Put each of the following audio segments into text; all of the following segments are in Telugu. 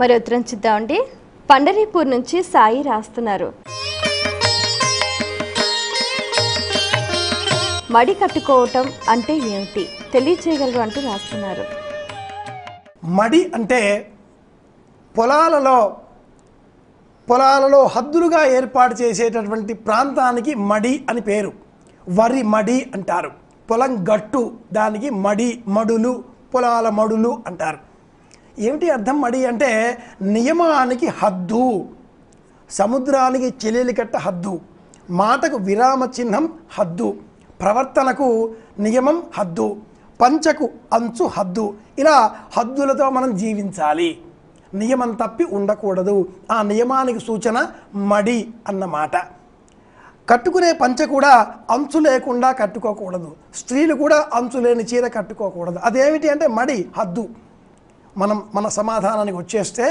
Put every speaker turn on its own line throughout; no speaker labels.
మరి ఉత్తరం చూద్దామండి పండరీపూర్ నుంచి సాయి రాస్తున్నారు. మడి కట్టుకోవటం అంటే ఏమిటి? తెలియచేయగలరు అంటూ రాస్తున్నారు.
మడి అంటే పొలాలలో పొలాలలో హద్దులుగా ఏర్పాటు చేసేటటువంటి ప్రాంతానికి మడి అని పేరు. వరి మడి అంటారు. పొలం గట్టు దానికి మడి మడులు పొలాల మడులు అంటారు. ఏమిటి అర్థం మడి అంటే నియమానికి హద్దు సముద్రానికి చెల్లెలికట్ట హద్దు మాటకు విరామ చిహ్నం హద్దు ప్రవర్తనకు నియమం హద్దు పంచకు అంచు హద్దు. ఇలా హద్దులతో మనం జీవించాలి. నియమం తప్పి ఉండకూడదు. ఆ నియమానికి సూచన మడి అన్నమాట. కట్టుకునే పంచ కూడా అంచు లేకుండా కట్టుకోకూడదు. స్త్రీలు కూడా అంచు లేని చీర కట్టుకోకూడదు. అదేమిటి అంటే మడి హద్దు. మనం మన సమాధానానికి వచ్చేస్తే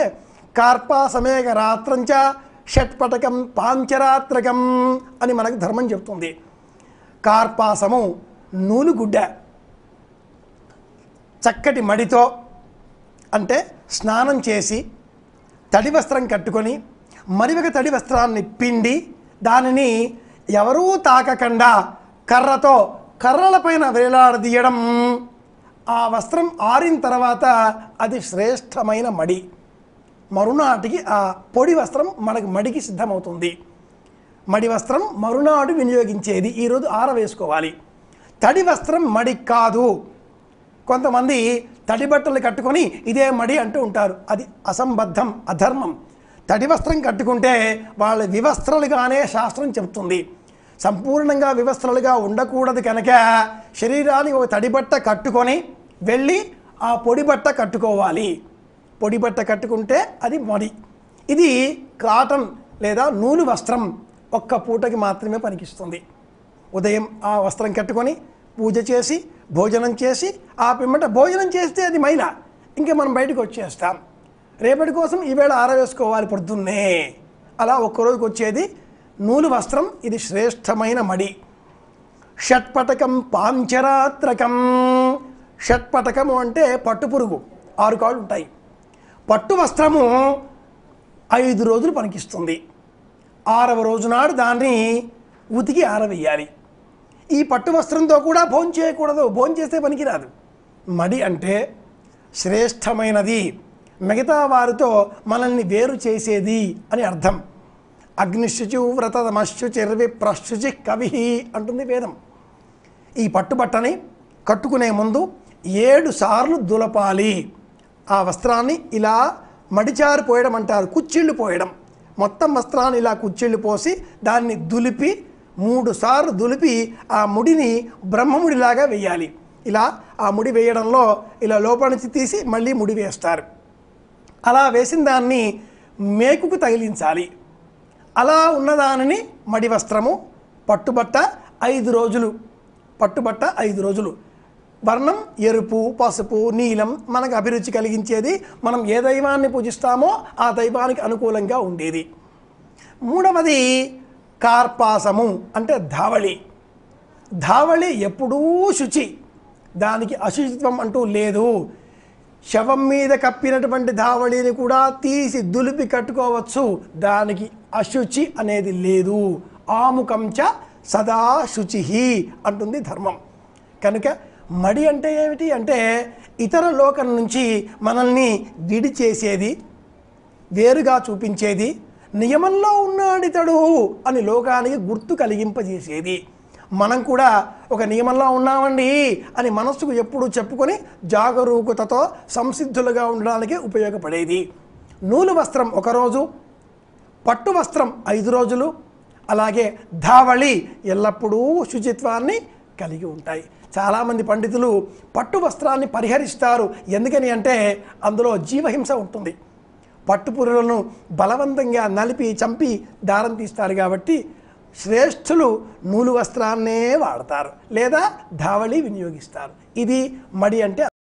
కార్పాసమేక రాత్రంచ షట్పటకం పాంచరాత్రకం అని మనకు ధర్మం చెప్తుంది. కార్పాసము నూలుగుడ్డ. చక్కటి మడితో అంటే స్నానం చేసి తడి వస్త్రం కట్టుకొని మరివక తడి వస్త్రాన్ని పిండి దానిని ఎవరూ తాకకుండా కర్రతో కర్రలపైన వేలాడదీయడం ఆ వస్త్రం ఆరిన తర్వాత అది శ్రేష్టమైన మడి. మరునాటికి ఆ పొడి వస్త్రం మనకు మడికి సిద్ధమవుతుంది. మడి వస్త్రం మరునాడు వినియోగించేది ఈరోజు ఆరవేసుకోవాలి. తడి వస్త్రం మడి కాదు. కొంతమంది తడి బట్టలు కట్టుకొని ఇదే మడి అంటూ ఉంటారు. అది అసంబద్ధం అధర్మం. తడి వస్త్రం కట్టుకుంటే వాళ్ళ వివస్త్రలుగానే శాస్త్రం చెబుతుంది. సంపూర్ణంగా వివస్త్రలుగా ఉండకూడదు కనుక శరీరానికి ఒక తడి బట్ట కట్టుకొని వెళ్ళి ఆ పొడి బట్ట కట్టుకోవాలి. పొడి బట్ట కట్టుకుంటే అది మడి. ఇది కాటన్ లేదా నూలు వస్త్రం ఒక్క పూటకి మాత్రమే పనికిస్తుంది. ఉదయం ఆ వస్త్రం కట్టుకొని పూజ చేసి భోజనం చేసి ఆ పిమ్మట భోజనం చేస్తే అది మైల. ఇంకా మనం బయటకు వచ్చేస్తాం. రేపటి కోసం ఈవేళ ఆరవేసుకోవాలి పొద్దున్నే. అలా ఒక్కరోజుకి వచ్చేది నూలు వస్త్రం ఇది శ్రేష్టమైన మడి. షట్పటకం పాంచరాత్రకం. షట్పటకము అంటే పట్టు పురుగు ఆరు కాళ్ళు ఉంటాయి. పట్టు వస్త్రము ఐదు రోజులు పనికిస్తుంది. ఆరవ రోజు నాడు దాన్ని ఉతికి ఆరవేయాలి. ఈ పట్టు వస్త్రంతో కూడా భోజనం చేయకూడదు భోజనం చేస్తే పనికిరాదు. మడి అంటే శ్రేష్టమైనది మిగతా వారితో మనల్ని వేరు చేసేది అని అర్థం. అగ్నిశుచు వ్రతమశు చెర్వి ప్రశుచి కవి అంటుంది వేదం. ఈ పట్టుబట్టని కట్టుకునే ముందు ఏడు సార్లు దులపాలి. ఆ వస్త్రాన్ని ఇలా మడిచారు పోయడం అంటారు కుచ్చిళ్ళు పోయడం. మొత్తం వస్త్రాన్ని ఇలా కుచ్చిళ్ళు పోసి దాన్ని దులిపి మూడు సార్లు దులిపి ఆ ముడిని బ్రహ్మముడిలాగా వేయాలి. ఇలా ఆ ముడి వేయడంలో ఇలా లోపల నుంచి తీసి మళ్ళీ ముడి వేస్తారు. అలా వేసిన దాన్ని మేకుకు తగిలించాలి. అలా ఉన్నదానిని మడి వస్త్రము పట్టుబట్ట ఐదు రోజులు పట్టుబట్ట ఐదు రోజులు. వర్ణం ఎరుపు పసుపు నీలం మనకు అభిరుచి కలిగించేది. మనం ఏ దైవాన్ని పూజిస్తామో ఆ దైవానికి అనుకూలంగా ఉండేది. మూడవది కార్పాసము అంటే ధావళి. ధావళి ఎప్పుడూ శుచి. దానికి అశుచిత్వం అంటూ లేదు. శవం మీద కప్పినటువంటి ధావళిని కూడా తీసి దులిపి కట్టుకోవచ్చు. దానికి అశుచి అనేది లేదు. ఆముకంచ సదా శుచిహి అంటుంది ధర్మం. కనుక మడి అంటే ఏమిటి అంటే ఇతర లోకం నుంచి మనల్ని విడి చేసేది వేరుగా చూపించేది నియమంలో ఉన్నాడితడు అని లోకానికి గుర్తు కలిగింపజేసేది. మనం కూడా ఒక నియమంలో ఉన్నామండి అని మనస్సుకు ఎప్పుడూ చెప్పుకొని జాగరూకతతో సంసిద్ధులుగా ఉండడానికి ఉపయోగపడేది. నూలు వస్త్రం ఒకరోజు పట్టు వస్త్రం ఐదు రోజులు అలాగే ధావళి ఎల్లప్పుడూ శుచిత్వాన్ని కలిగి ఉంటాయి. చాలామంది పండితులు పట్టు వస్త్రాన్ని పరిహరిస్తారు. ఎందుకని అంటే అందులో జీవహింస ఉంటుంది. పట్టుపురులను బలవంతంగా నలిపి చంపి దారం తీస్తారు కాబట్టి శ్రేష్ఠులు నూలు వస్త్రాన్నే వాడతారు లేదా ధావళి వినియోగిస్తారు. ఇది మడి అంటే